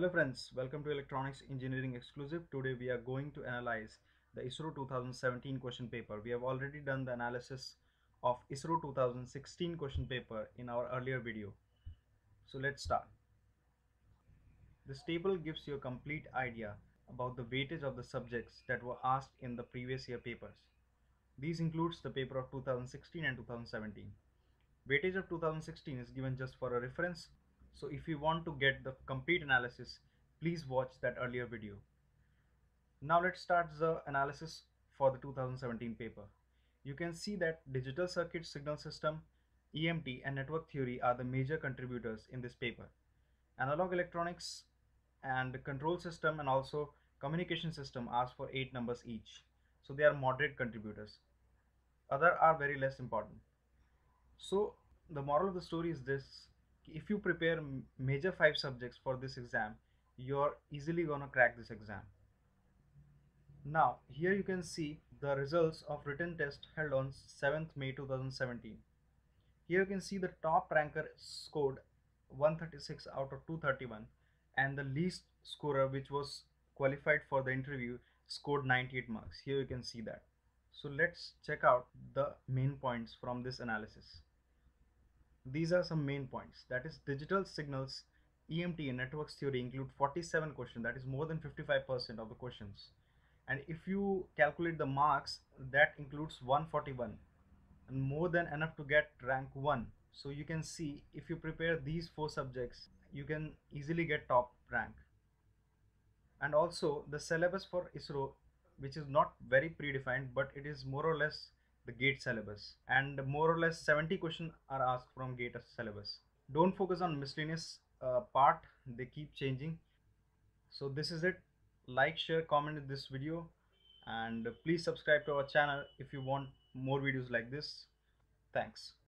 Hello friends, welcome to Electronics Engineering Exclusive. Today we are going to analyze the ISRO 2017 question paper. We have already done the analysis of ISRO 2016 question paper in our earlier video. So let's start. This table gives you a complete idea about the weightage of the subjects that were asked in the previous year papers. These includes the paper of 2016 and 2017. Weightage of 2016 is given just for a reference so if you want to get the complete analysis, please watch that earlier video. Now let's start the analysis for the 2017 paper. You can see that digital circuit signal system, EMT and network theory are the major contributors in this paper. Analog electronics and control system and also communication system ask for 8 numbers each. So they are moderate contributors. Other are very less important. So the moral of the story is this if you prepare major five subjects for this exam you're easily gonna crack this exam. Now here you can see the results of written test held on 7th May 2017 here you can see the top ranker scored 136 out of 231 and the least scorer which was qualified for the interview scored 98 marks. Here you can see that. So let's check out the main points from this analysis these are some main points. That is digital signals, EMT and networks theory include 47 questions. That is more than 55% of the questions. And if you calculate the marks, that includes 141 and more than enough to get rank 1. So you can see if you prepare these four subjects, you can easily get top rank. And also the syllabus for ISRO, which is not very predefined, but it is more or less the gate syllabus. And more or less 70 questions are asked from gate syllabus. Don't focus on miscellaneous uh, part. They keep changing. So this is it. Like share comment this video. And please subscribe to our channel if you want more videos like this. Thanks